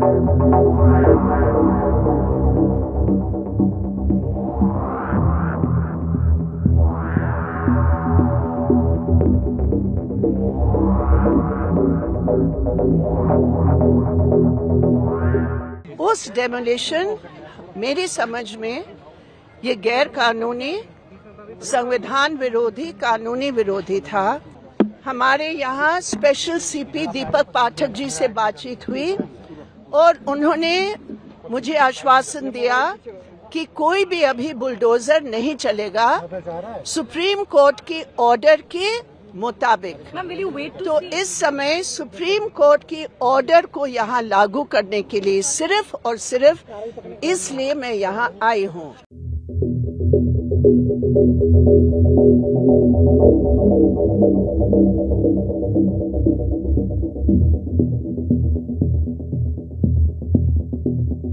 Post demolition मेरी समझ में ये गैर कानूनी, संविधान विरोधी, कानूनी विरोधी था। हमारे यहाँ स्पेशल सीपी दीपक पाठक जी से बातचीत हुई। और उन्होंने मुझे आश्वासन दिया कि कोई भी अभी बुलडोजर नहीं चलेगा सुप्रीम कोर्ट की ऑर्डर के मुताबिक तो इस समय सुप्रीम कोर्ट की ऑर्डर को यहाँ लागू करने के लिए सिर्फ़ और सिर्फ़ इसलिए मैं यहाँ आई हूँ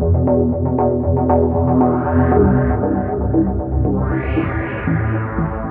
Thank you.